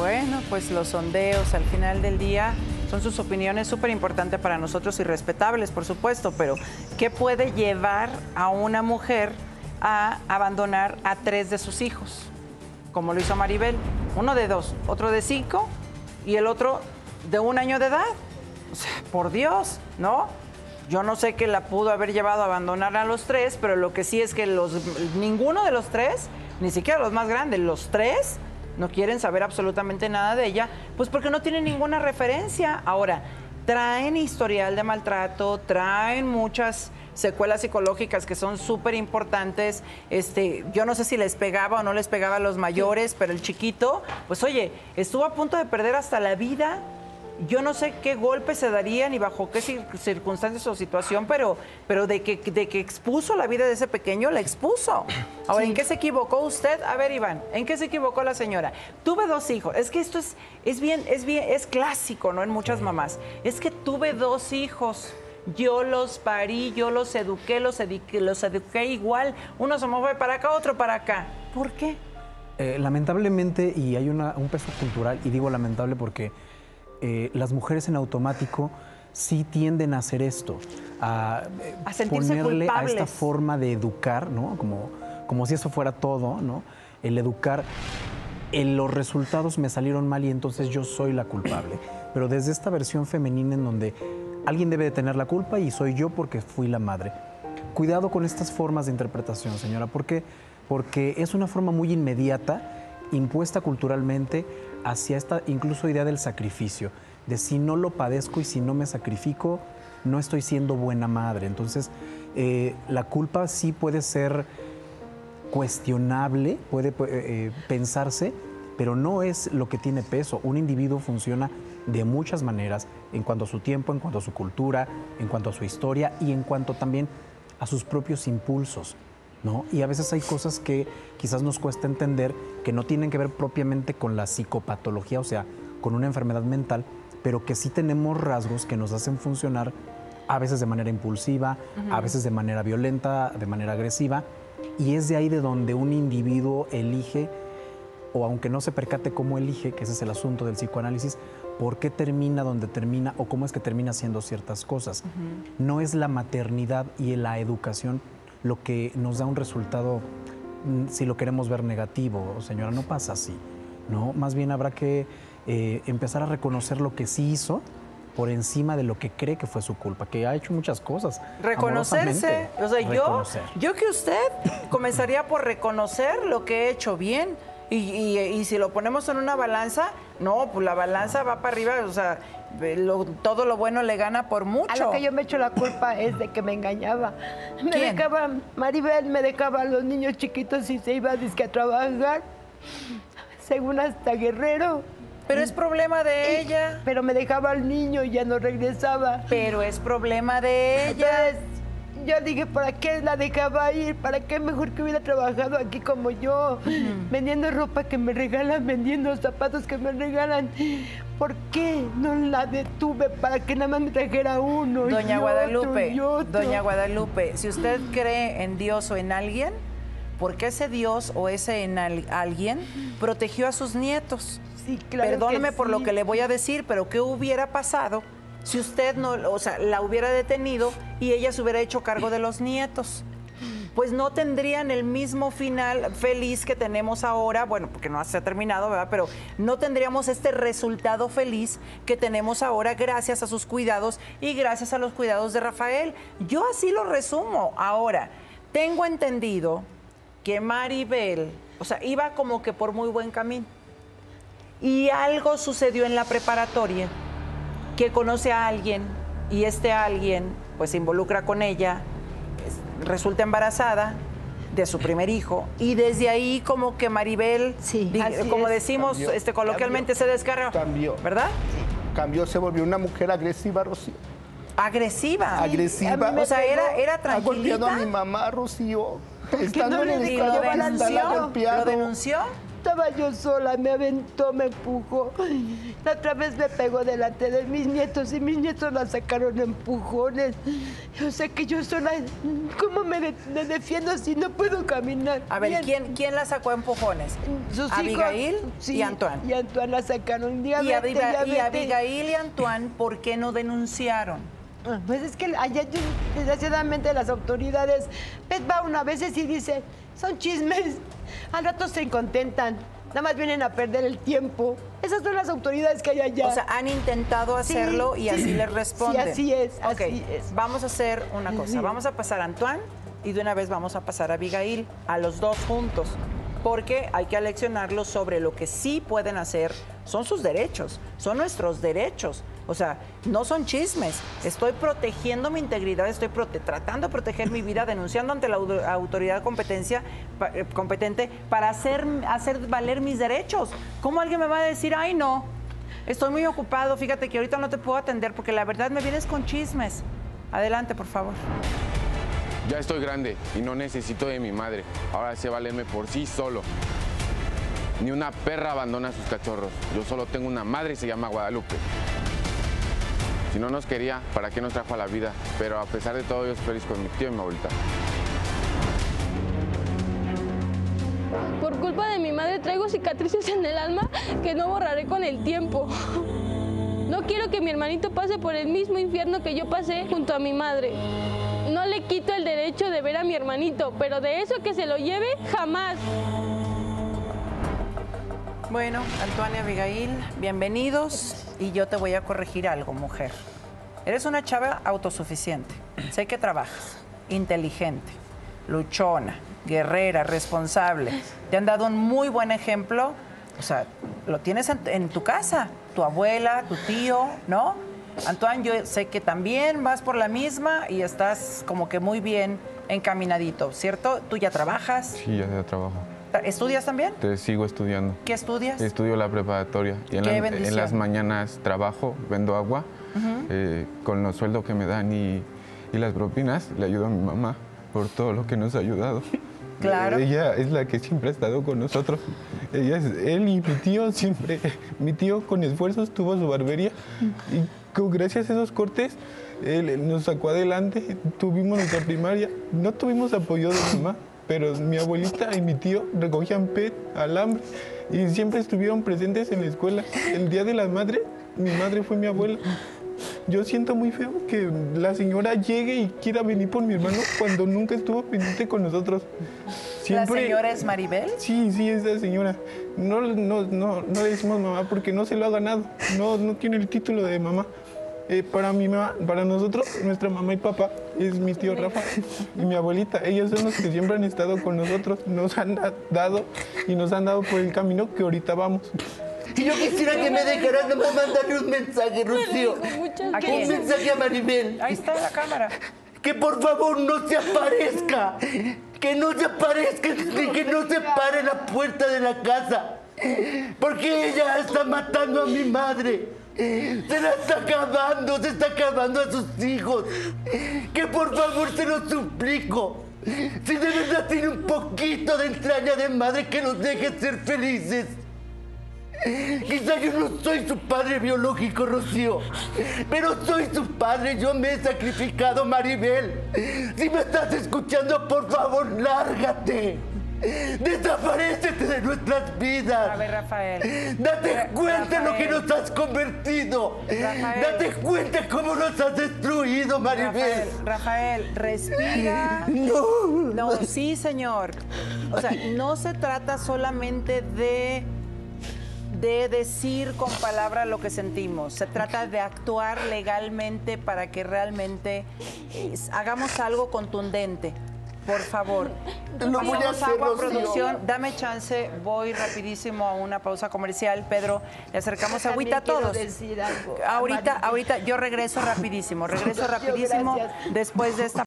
Bueno, pues los sondeos al final del día son sus opiniones súper importantes para nosotros y respetables, por supuesto, pero ¿qué puede llevar a una mujer a abandonar a tres de sus hijos? Como lo hizo Maribel, uno de dos, otro de cinco y el otro de un año de edad. O sea, por Dios, ¿no? Yo no sé qué la pudo haber llevado a abandonar a los tres, pero lo que sí es que los, ninguno de los tres, ni siquiera los más grandes, los tres no quieren saber absolutamente nada de ella, pues porque no tienen ninguna referencia. Ahora, traen historial de maltrato, traen muchas secuelas psicológicas que son súper importantes. Este, yo no sé si les pegaba o no les pegaba a los mayores, pero el chiquito, pues oye, estuvo a punto de perder hasta la vida yo no sé qué golpes se darían y bajo qué circunstancias o situación, pero, pero de, que, de que expuso la vida de ese pequeño, la expuso. Ahora, ¿en qué se equivocó usted? A ver, Iván, ¿en qué se equivocó la señora? Tuve dos hijos. Es que esto es, es bien, es bien, es clásico, ¿no? En muchas mamás. Es que tuve dos hijos. Yo los parí, yo los eduqué, los eduqué, los eduqué igual. Uno se mueve para acá, otro para acá. ¿Por qué? Eh, lamentablemente, y hay un peso cultural, y digo lamentable porque eh, las mujeres en automático sí tienden a hacer esto, a, eh, ponerle a esta forma de educar, ¿no? Como, como si eso fuera todo, ¿no? El educar, en los resultados me salieron mal y entonces yo soy la culpable. Pero desde esta versión femenina en donde alguien debe de tener la culpa y soy yo porque fui la madre. Cuidado con estas formas de interpretación, señora, porque porque es una forma muy inmediata, impuesta culturalmente hacia esta incluso idea del sacrificio, de si no lo padezco y si no me sacrifico, no estoy siendo buena madre. Entonces, eh, la culpa sí puede ser cuestionable, puede eh, eh, pensarse, pero no es lo que tiene peso. Un individuo funciona de muchas maneras en cuanto a su tiempo, en cuanto a su cultura, en cuanto a su historia y en cuanto también a sus propios impulsos. ¿No? Y a veces hay cosas que quizás nos cuesta entender que no tienen que ver propiamente con la psicopatología, o sea, con una enfermedad mental, pero que sí tenemos rasgos que nos hacen funcionar a veces de manera impulsiva, a veces de manera violenta, de manera agresiva, y es de ahí de donde un individuo elige, o aunque no se percate cómo elige, que ese es el asunto del psicoanálisis, por qué termina donde termina o cómo es que termina haciendo ciertas cosas. No es la maternidad y la educación lo que nos da un resultado, mm, si lo queremos ver negativo, señora, no pasa así, ¿no? Más bien habrá que eh, empezar a reconocer lo que sí hizo por encima de lo que cree que fue su culpa, que ha hecho muchas cosas. Reconocerse. O sea, yo, yo que usted comenzaría por reconocer lo que he hecho bien y, si lo ponemos en una balanza, no, pues la balanza va para arriba, o sea, todo lo bueno le gana por mucho. A lo que yo me echo la culpa es de que me engañaba. Me dejaba, Maribel me dejaba a los niños chiquitos y se iba a, a trabajar, según hasta Guerrero. Pero es problema de ella. Pero me dejaba al niño y ya no regresaba. Pero es problema de ella yo dije, ¿para qué la dejaba ir? ¿Para qué mejor que hubiera trabajado aquí como yo? Vendiendo ropa que me regalan, vendiendo zapatos que me regalan. ¿Por qué no la detuve para que nada más me trajera uno? Doña Guadalupe, Doña Guadalupe, si usted cree en Dios o en alguien, ¿por qué ese Dios o ese en alguien protegió a sus nietos? Sí, claro. Perdóneme por lo que le voy a decir, pero ¿qué hubiera pasado? Si usted no, o sea, la hubiera detenido y ella se hubiera hecho cargo de los nietos. Pues no tendrían el mismo final feliz que tenemos ahora, bueno, porque no se ha terminado, ¿verdad? Pero no tendríamos este resultado feliz que tenemos ahora gracias a sus cuidados y gracias a los cuidados de Rafael. Yo así lo resumo. Ahora, tengo entendido que Maribel, o sea, iba como que por muy buen camino. Y algo sucedió en la preparatoria que conoce a alguien y este alguien pues se involucra con ella, resulta embarazada de su primer hijo y desde ahí como que Maribel, como decimos este coloquialmente se descarga, cambió, ¿verdad? Cambió, se volvió una mujer agresiva, Rocío. Agresiva. Agresiva. O sea, era, era tranquilita. Ha a mi mamá, Rocío. Estando en el ¿Lo denunció? ¿Lo denunció? Estaba yo sola, me aventó, me empujó. La otra vez me pegó delante de mis nietos y mis nietos la sacaron empujones. Yo sé que yo sola, ¿cómo me, de- me defiendo si no puedo caminar? A ver. ¿quién, ¿quién la sacó empujones? Sus Abigail hijos, sí, y Antoine. Y Antoine la sacaron. Y, vete, Abiga- y vete. Abigail y Antoine, ¿por qué no denunciaron? Ah, Pues es que allá, desgraciadamente, las autoridades, ves, va uno a veces y dice, son chismes, al rato se contentan, nada más vienen a perder el tiempo. Esas son las autoridades que hay allá. O sea, han intentado Sí, hacerlo y sí. así les Sí, responden. así es, Ok, así es. Vamos a hacer una cosa. Vamos a pasar a Antoine y de una vez vamos a pasar a Abigail, a los dos juntos. Porque hay que aleccionarlos sobre lo que sí pueden hacer. Son sus derechos, son nuestros derechos. O sea, no son chismes. Estoy protegiendo mi integridad, estoy tratando de proteger mi vida, denunciando ante la au- autoridad competencia, eh, competente para hacer, hacer valer mis derechos. ¿Cómo alguien me va a decir, ay, no? Estoy muy ocupado, fíjate que ahorita no te puedo atender porque la verdad me vienes con chismes. Adelante, por favor. Ya estoy grande y no necesito de mi madre. Ahora sé valerme por sí solo. Ni una perra abandona a sus cachorros. Yo solo tengo una madre y se llama Guadalupe. Si no nos quería, ¿para qué nos trajo a la vida? Pero a pesar de todo, yo estoy feliz con mi tío y mi abuelita. Por culpa de mi madre traigo cicatrices en el alma que no borraré con el tiempo. No quiero que mi hermanito pase por el mismo infierno que yo pasé junto a mi madre. No le quito el derecho de ver a mi hermanito, pero de eso que se lo lleve, jamás. Bueno, Antoine y Abigail, bienvenidos. Y yo te voy a corregir algo, mujer. Eres una chava autosuficiente. Sé que trabajas, inteligente, luchona, guerrera, responsable. Te han dado un muy buen ejemplo. O sea, lo tienes en, tu casa, tu abuela, tu tío, ¿no? Antoine, yo sé que también vas por la misma y estás como que muy bien encaminadito, ¿cierto? Tú ya trabajas, Sí, ya trabajo. ¿Estudias también? Te sigo estudiando. ¿Qué estudias? Estudio la preparatoria y en, Qué la- en las mañanas trabajo, vendo agua. Eh, con los sueldos que me dan y, y las propinas le ayudo a mi mamá por todo lo que nos ha ayudado. Claro. Ella es la que siempre ha estado con nosotros. Ella es él y mi tío siempre. Mi tío con esfuerzos tuvo su barbería y con- gracias a esos cortes él, él nos sacó adelante. Tuvimos nuestra primaria. No tuvimos apoyo de mamá, pero mi abuelita y mi tío recogían PET, alambre y siempre estuvieron presentes en la escuela. El día de la madre, mi madre fue mi abuela. Yo siento muy feo que la señora llegue y quiera venir por mi hermano cuando nunca estuvo pendiente con nosotros. ¿La señora es Maribel? Sí, sí, esa señora. No, no, no, no le decimos mamá porque no se lo ha ganado. No, no tiene el título de mamá. Eh, para mi mamá, para nosotros, nuestra mamá y papá es mi tío Rafa y mi abuelita. Ellos son los que siempre han estado con nosotros, nos han da- dado y nos han dado por el camino que ahorita vamos. Y yo quisiera que me dejaran nomás mandarle un mensaje, Rocío. Muchas ¿A Un mensaje a Maribel. Ahí está la cámara. Que por favor no se aparezca. Que no se aparezca y que no se pare la puerta de la casa. Porque ella está matando a mi madre. Se la está acabando, se está acabando a sus hijos. Que por favor se lo suplico. Si de verdad tiene un poquito de entraña de madre, que nos deje ser felices. Quizá yo no soy su padre biológico, Rocío, pero soy su padre. Yo me he sacrificado, Maribel. Si me estás escuchando, por favor, lárgate. Desaparécete de nuestras vidas. A ver, Rafael. Date Ra- cuenta en lo que Rafael. nos has convertido. Rafael. Date cuenta cómo nos has destruido, Maribel. Rafael, Rafael, respira. No. No, sí, señor. O sea, no se trata solamente de de decir con palabras lo que sentimos. Se trata de actuar legalmente para que realmente eh, hagamos algo contundente. Por favor. Lo voy a hacer, agua, producción. Dame chance. Voy rapidísimo a una pausa comercial. Pedro, le acercamos agüita a También quiero todos. decir algo, Ahorita, ahorita yo regreso rapidísimo. Regreso rapidísimo después de esta